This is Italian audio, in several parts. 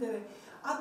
对。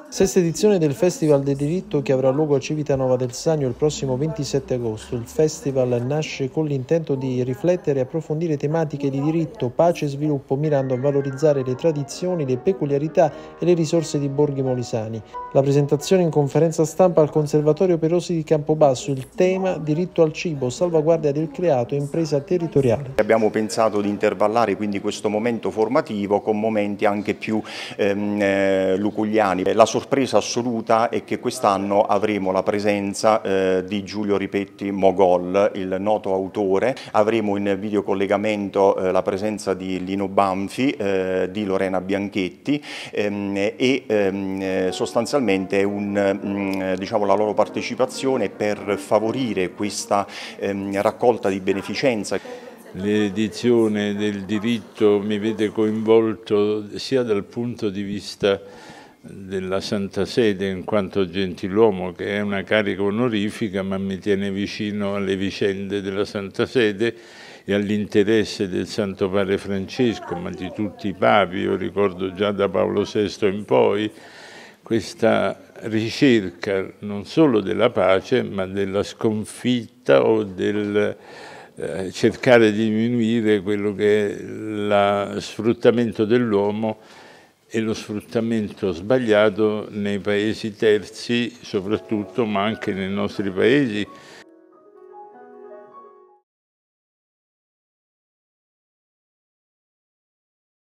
Sesta edizione del Festival del Diritto che avrà luogo a Civitanova del Sannio il prossimo 27 agosto. Il festival nasce con l'intento di riflettere e approfondire tematiche di diritto, pace e sviluppo, mirando a valorizzare le tradizioni, le peculiarità e le risorse di Borghi Molisani. La presentazione in conferenza stampa al Conservatorio Perosi di Campobasso, il tema diritto al cibo, salvaguardia del creato e impresa territoriale. Abbiamo pensato di intervallare quindi questo momento formativo con momenti anche più ehm, eh, luculiani. La sorpresa assoluta è che quest'anno avremo la presenza eh, di Giulio Ripetti Mogol, il noto autore, avremo in videocollegamento eh, la presenza di Lino Banfi, eh, di Lorena Bianchetti ehm, e ehm, sostanzialmente un, mh, mm, diciamo, la loro partecipazione per favorire questa ehm, raccolta di beneficenza. L'edizione del diritto mi vede coinvolto sia dal punto di vista della Santa Sede in quanto gentiluomo, che è una carica onorifica, ma mi tiene vicino alle vicende della Santa Sede e all'interesse del Santo Padre Francesco, ma di tutti i papi, io ricordo già da Paolo VI in poi, questa ricerca non solo della pace, ma della sconfitta o del eh, cercare di diminuire quello che è lo sfruttamento dell'uomo e lo sfruttamento sbagliato nei paesi terzi soprattutto, ma anche nei nostri paesi